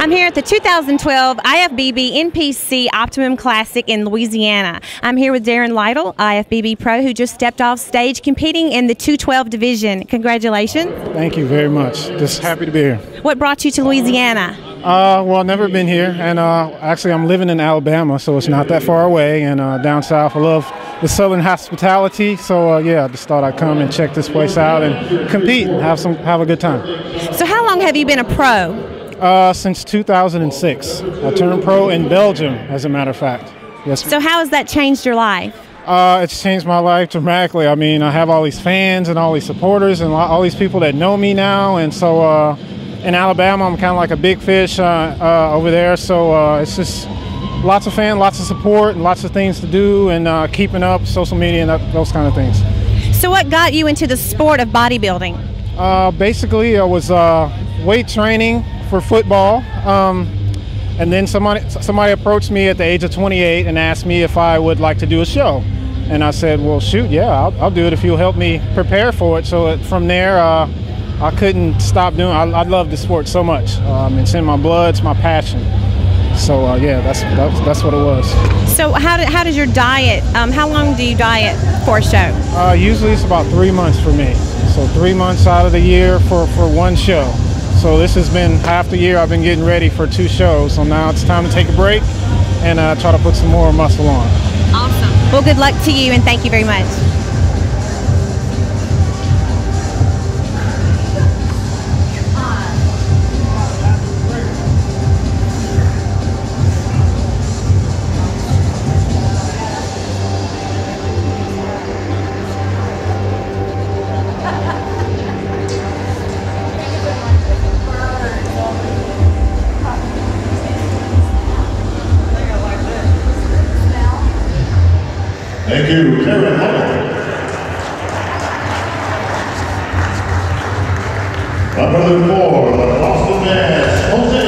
I'm here at the 2012 IFBB NPC Optimum Classic in Louisiana. I'm here with Daron Lytle, IFBB Pro, who just stepped off stage competing in the 212 division. Congratulations. Thank you very much. Just happy to be here. What brought you to Louisiana? Uh, well, never been here, and uh, actually, I'm living in Alabama, so it's not that far away. And uh, down south, I love the southern hospitality. So uh, yeah, I just thought I'd come and check this place out and compete and have some have a good time. So, how long have you been a pro? Uh, since 2006, I turned pro in Belgium, as a matter of fact. Yes. So, how has that changed your life? Uh, it's changed my life dramatically. I mean, I have all these fans and all these supporters and all these people that know me now, and so uh, in Alabama, I'm kind of like a big fish uh, uh, over there. So uh, it's just lots of fans, lots of support, and lots of things to do, and uh, keeping up social media and that, those kind of things. So, what got you into the sport of bodybuilding? Uh, basically, I was uh, weight training for football. Um, and then somebody somebody approached me at the age of 28 and asked me if I would like to do a show. And I said, well, shoot, yeah, I'll, I'll do it if you'll help me prepare for it. So from there, uh, I couldn't stop doing. I, I love the sport so much. Um, it's in my blood. It's my passion. So uh, yeah, that's, that's that's what it was. So, how, do, how does your diet? Um, how long do you diet for a show? Uh, usually it's about three months for me. So three months out of the year for, for one show. So this has been half the year I've been getting ready for two shows. So now it's time to take a break and uh, try to put some more muscle on. Awesome. Well, good luck to you and thank you very much. Thank you, Karen Number four, the Boston Bass, Jose